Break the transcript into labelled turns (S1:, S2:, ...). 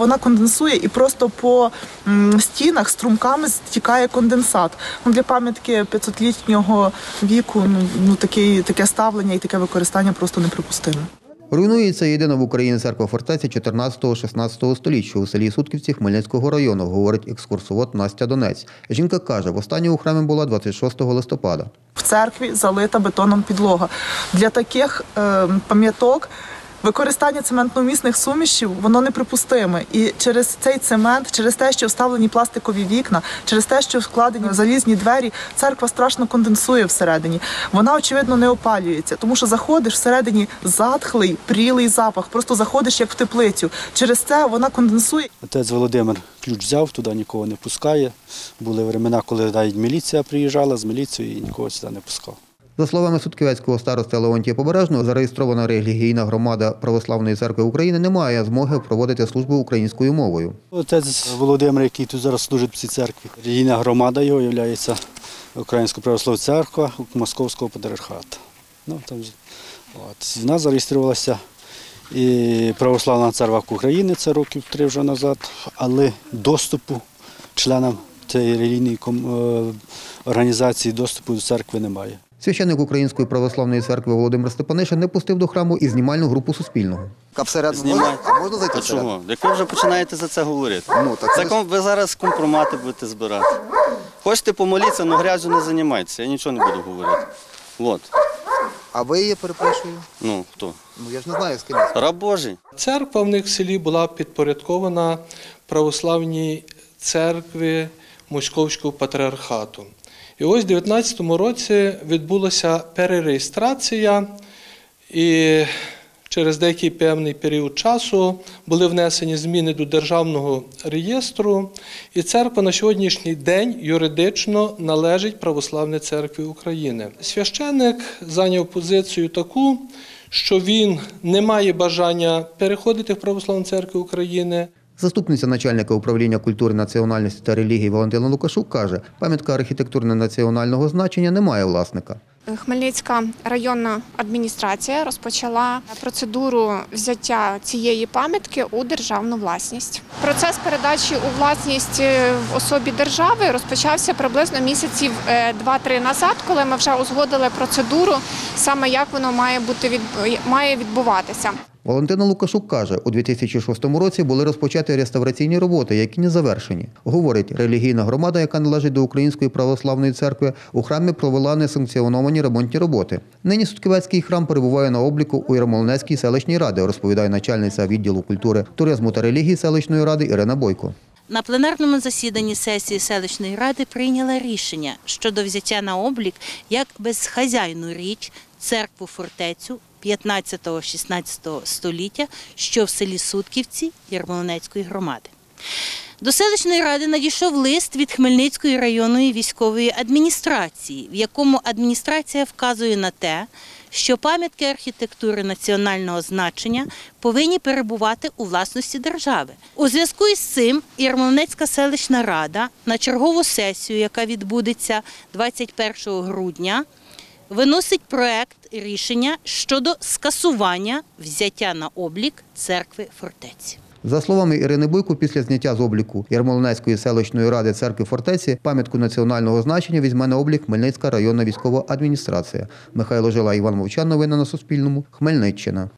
S1: Вона конденсує і просто по стінах струмками стікає конденсат. Ну, для пам'ятки 500-літнього віку ну, ну таке, таке ставлення і таке використання просто неприпустиме.
S2: Руйнується єдина в Україні церква фортеця 14-16 століття у селі Сутківці Хмельницького району, говорить екскурсовод Настя Донець. Жінка каже, востаннє у храмі була 26 листопада.
S1: В церкві залита бетоном підлога. Для таких е, пам'яток використання цементно-місних сумішів воно неприпустиме. І через цей цемент, через те, що вставлені пластикові вікна, через те, що вкладені в залізні двері, церква страшно конденсує всередині. Вона очевидно не опалюється, тому що заходиш всередині затхлий, прілий запах. Просто заходиш як в теплицю. Через це вона конденсує.
S3: Отець Володимир ключ взяв, туди нікого не пускає. Були времена, коли навіть міліція приїжджала з міліцією і нікого сюди не пускав.
S2: За словами Сутківецького староста Леонтія Побережного, зареєстрована релігійна громада Православної церкви України не має змоги проводити службу українською мовою.
S3: Отець Володимир, який тут зараз служить в цій церкві, релігійна громада його є Українська православна церква Московського патріархату. Ну, там, от. В нас зареєструвалася і Православна церква України, це років три вже назад, але доступу членам цієї релігійної е, організації доступу до церкви немає.
S2: Священник Української православної церкви Володимир Степанишин не пустив до храму і знімальну групу Суспільного.
S4: А всередину
S5: Знімайте.
S4: можна, можна зайти
S5: А чого? Як ви вже починаєте за це говорити?
S4: Ну, так
S5: це
S4: ви-
S5: ком- ви зараз компромати будете збирати. Хочете помолитися, але грязю не займайтеся, я нічого не буду говорити. От,
S4: А ви є, перепрошую?
S5: ну хто?
S4: Ну я ж не знаю, з ким.
S5: Раб Божий.
S6: Церква в них в селі була підпорядкована православній церкві Московського патріархату. І ось у 19-му році відбулася перереєстрація, і через деякий певний період часу були внесені зміни до державного реєстру, і церква на сьогоднішній день юридично належить Православній церкві України. Священник зайняв позицію таку, що він не має бажання переходити в Православну церкву України.
S2: Заступниця начальника управління культури, національності та релігії Валентина Лукашук каже, пам'ятка архітектурно-національного значення не має власника.
S7: Хмельницька районна адміністрація розпочала процедуру взяття цієї пам'ятки у державну власність. Процес передачі у власність е, в особі держави розпочався приблизно місяців е, 2-3 назад, коли ми вже узгодили процедуру, саме як воно має бути має відбуватися.
S2: Валентина Лукашук каже, у 2006 році були розпочаті реставраційні роботи, які не завершені. Говорить, релігійна громада, яка належить до Української православної церкви, у храмі провела несанкціоновані ремонтні роботи. Нині Сутківецький храм перебуває на обліку у Ярмолинецькій селищній раді, розповідає начальниця відділу культури, туризму та релігії селищної ради Ірина Бойко.
S8: На пленарному засіданні сесії селищної ради прийняла рішення щодо взяття на облік як безхазяйну річ церкву фортецю 15-16 століття, що в селі Сутківці Ярмолинецької громади. До селищної ради надійшов лист від Хмельницької районної військової адміністрації, в якому адміністрація вказує на те, що пам'ятки архітектури національного значення повинні перебувати у власності держави. У зв'язку із цим Ярмолинецька селищна рада на чергову сесію, яка відбудеться 21 грудня, виносить проект рішення щодо скасування взяття на облік церкви фортеці.
S2: За словами Ірини Бойко, після зняття з обліку Ярмолинецької селищної ради церкви фортеці пам'ятку національного значення візьме на облік Хмельницька районна військова адміністрація. Михайло Жила, Іван Мовчан. Новини на Суспільному. Хмельниччина.